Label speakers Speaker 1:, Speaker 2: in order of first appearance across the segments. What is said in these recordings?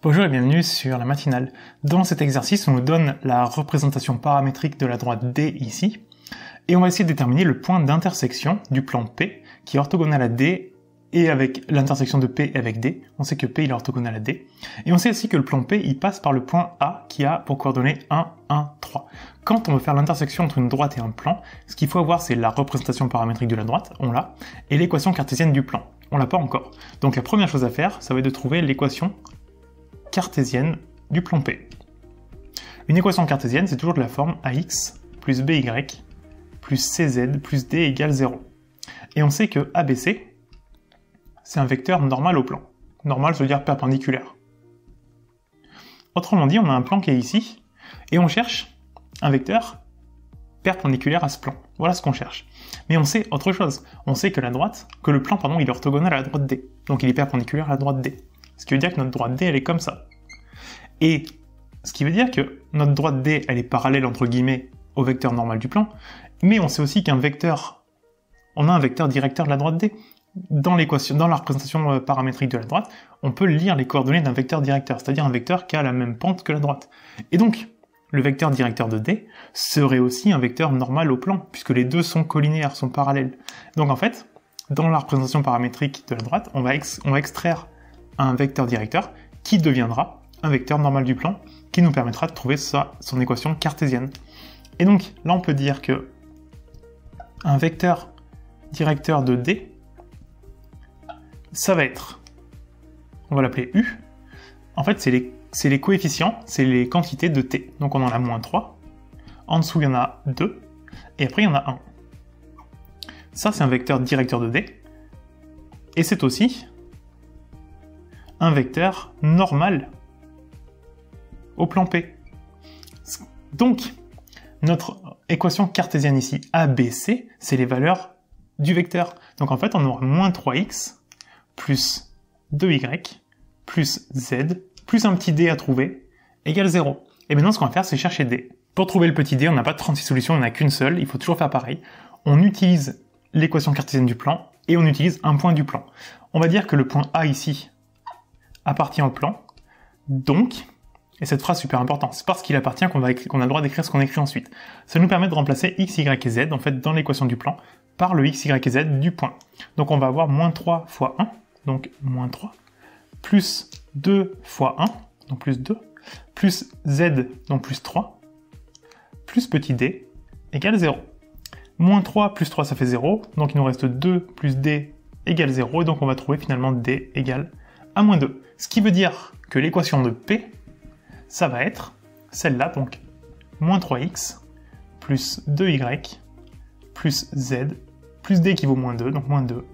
Speaker 1: Bonjour et bienvenue sur la matinale. Dans cet exercice, on nous donne la représentation paramétrique de la droite D ici, et on va essayer de déterminer le point d'intersection du plan P, qui est orthogonal à D, et avec l'intersection de P avec D. On sait que P est orthogonal à D. Et on sait aussi que le plan P, il passe par le point A, qui a pour coordonnées 1, 1, 3. Quand on veut faire l'intersection entre une droite et un plan, ce qu'il faut avoir, c'est la représentation paramétrique de la droite, on l'a, et l'équation cartésienne du plan. On l'a pas encore. Donc la première chose à faire, ça va être de trouver l'équation cartésienne du plan P. Une équation cartésienne, c'est toujours de la forme ax plus by plus cz plus d égale 0. Et on sait que ABC, c'est un vecteur normal au plan. Normal, ça veut dire perpendiculaire. Autrement dit, on a un plan qui est ici, et on cherche un vecteur perpendiculaire à ce plan. Voilà ce qu'on cherche. Mais on sait autre chose. On sait que la droite, que le plan, pardon, est orthogonal à la droite D. Donc il est perpendiculaire à la droite D. Ce qui veut dire que notre droite D, elle est comme ça. Et ce qui veut dire que notre droite D, elle est parallèle entre guillemets au vecteur normal du plan, mais on sait aussi qu'un vecteur, on a un vecteur directeur de la droite D. Dans l'équation, dans la représentation euh, paramétrique de la droite, on peut lire les coordonnées d'un vecteur directeur, c'est-à-dire un vecteur qui a la même pente que la droite. Et donc, le vecteur directeur de D serait aussi un vecteur normal au plan, puisque les deux sont collinéaires, sont parallèles. Donc en fait, dans la représentation paramétrique de la droite, on va, on va extraire un vecteur directeur qui deviendra un vecteur normal du plan qui nous permettra de trouver sa, son équation cartésienne. Et donc là on peut dire que un vecteur directeur de D, ça va être, on va l'appeler U, en fait c'est les, les, coefficients, c'est les quantités de T. Donc on en a moins 3, en dessous il y en a 2, et après il y en a 1. Ça c'est un vecteur directeur de D, et c'est aussi un vecteur normal au plan P. Donc, notre équation cartésienne ici, ABC, c'est les valeurs du vecteur. Donc en fait, on aura moins 3x plus 2y plus z plus un petit d à trouver égale 0. Et maintenant, ce qu'on va faire, c'est chercher d. Pour trouver le petit d, on n'a pas 36 solutions, on n'a qu'une seule, il faut toujours faire pareil. On utilise l'équation cartésienne du plan et on utilise un point du plan. On va dire que le point A ici appartient au plan, donc et cette phrase super importante, c'est parce qu'il appartient qu'on a le droit d'écrire ce qu'on écrit ensuite. Ça nous permet de remplacer x, y et z, en fait, dans l'équation du plan, par le x, y et z du point. Donc on va avoir moins 3 fois 1, donc moins 3, plus 2 fois 1, donc plus 2, plus z, donc plus 3, plus petit d, égale 0. Moins 3 plus 3, ça fait 0, donc il nous reste 2 plus d égale 0, et donc on va trouver finalement d égale à moins 2. Ce qui veut dire que l'équation de P ça va être celle-là, donc moins 3x plus 2y plus z plus d qui vaut moins 2, donc moins 2,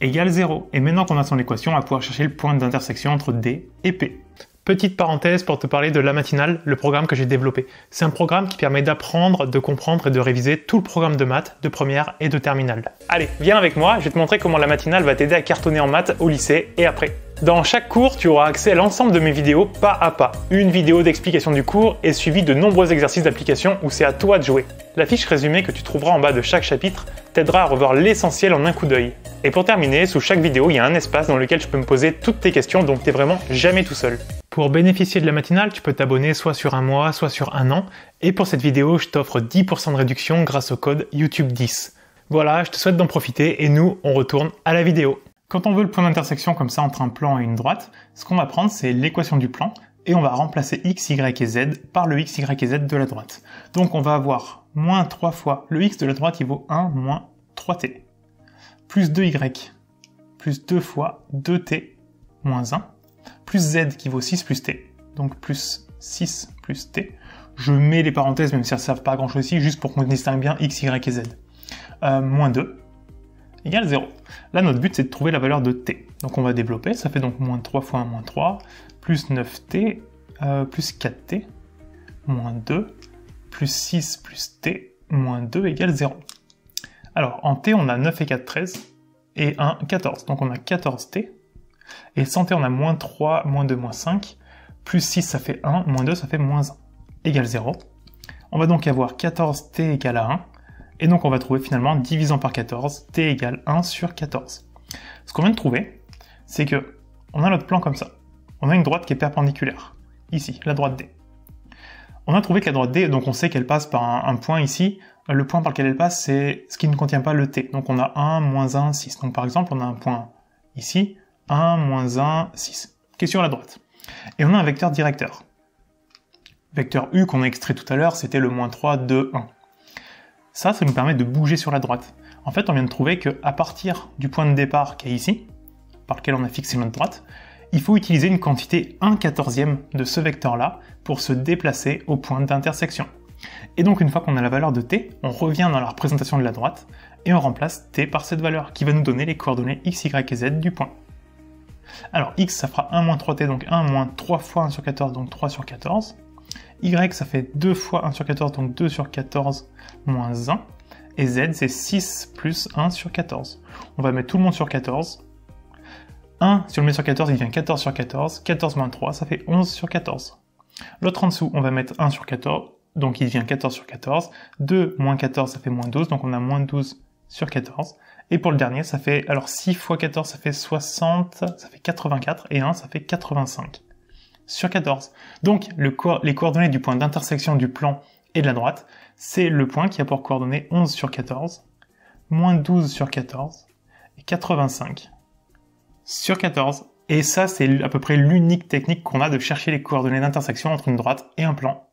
Speaker 1: égale 0. Et maintenant qu'on a son équation, on va pouvoir chercher le point d'intersection entre d et p. Petite parenthèse pour te parler de La Matinale, le programme que j'ai développé. C'est un programme qui permet d'apprendre, de comprendre et de réviser tout le programme de maths, de première et de terminale. Allez, viens avec moi, je vais te montrer comment La Matinale va t'aider à cartonner en maths au lycée et après. Dans chaque cours, tu auras accès à l'ensemble de mes vidéos pas à pas. Une vidéo d'explication du cours est suivie de nombreux exercices d'application où c'est à toi de jouer. La fiche résumée que tu trouveras en bas de chaque chapitre t'aidera à revoir l'essentiel en un coup d'œil. Et pour terminer, sous chaque vidéo, il y a un espace dans lequel je peux me poser toutes tes questions, donc t'es vraiment jamais tout seul. Pour bénéficier de la matinale, tu peux t'abonner soit sur un mois, soit sur un an. Et pour cette vidéo, je t'offre 10% de réduction grâce au code YouTube10. Voilà, je te souhaite d'en profiter et nous, on retourne à la vidéo. Quand on veut le point d'intersection comme ça entre un plan et une droite, ce qu'on va prendre, c'est l'équation du plan et on va remplacer x, y et z par le x, y et z de la droite. Donc on va avoir moins 3 fois le x de la droite qui vaut 1 moins 3t, plus 2y, plus 2 fois 2t moins 1, plus z qui vaut 6 plus t, donc plus 6 plus t. Je mets les parenthèses, même si ça ne servent pas à grand chose ici, juste pour qu'on distingue bien x, y et z. Euh, moins 2 égale 0. Là, notre but, c'est de trouver la valeur de t. Donc on va développer, ça fait donc moins 3 fois 1, moins 3, plus 9t, euh, plus 4t, moins 2, plus 6 plus t, moins 2 égale 0. Alors, en t, on a 9 et 4, 13, et 1, 14. Donc on a 14t, et sans t, on a moins 3, moins 2, moins 5, plus 6, ça fait 1, moins 2, ça fait moins 1, égale 0. On va donc avoir 14t égale à 1, et donc on va trouver finalement divisant par 14, t égale 1 sur 14. Ce qu'on vient de trouver, c'est que on a notre plan comme ça. on a une droite qui est perpendiculaire. Ici, la droite D. On a trouvé que la droite D, donc on sait qu'elle passe par un, point ici. Le point par lequel elle passe, c'est ce qui ne contient pas le T. Donc on a 1, moins 1, 6. Donc par exemple, on a un point ici, 1, moins 1, 6, qui est sur la droite. Et on a un vecteur directeur. Vecteur U qu'on a extrait tout à l'heure, c'était le moins 3, 2, 1. Ça, ça nous permet de bouger sur la droite. En fait, on vient de trouver qu'à partir du point de départ qui est ici, par lequel on a fixé notre droite, il faut utiliser une quantité 1 quatorzième de ce vecteur-là pour se déplacer au point d'intersection. Et donc une fois qu'on a la valeur de t, on revient dans la représentation de la droite et on remplace t par cette valeur qui va nous donner les coordonnées x, y et z du point. Alors x ça fera 1 moins 3t donc 1 moins 3 fois 1 sur 14 donc 3 sur 14. y ça fait 2 fois 1 sur 14 donc 2 sur 14 moins 1. Et z c'est 6 plus 1 sur 14. On va mettre tout le monde sur 14 1, si on le met sur 14, il devient 14 sur 14. 14 moins 3, ça fait 11 sur 14. L'autre en dessous, on va mettre 1 sur 14, donc il devient 14 sur 14. 2 moins 14, ça fait moins 12, donc on a moins 12 sur 14. Et pour le dernier, ça fait, alors 6 fois 14, ça fait 60, ça fait 84, et 1, ça fait 85 sur 14. Donc le les coordonnées du point d'intersection du plan et de la droite, c'est le point qui a pour coordonnées 11 sur 14, moins 12 sur 14, et 85 sur 14. Et ça, c'est à peu près l'unique technique qu'on a de chercher les coordonnées d'intersection entre une droite et un plan.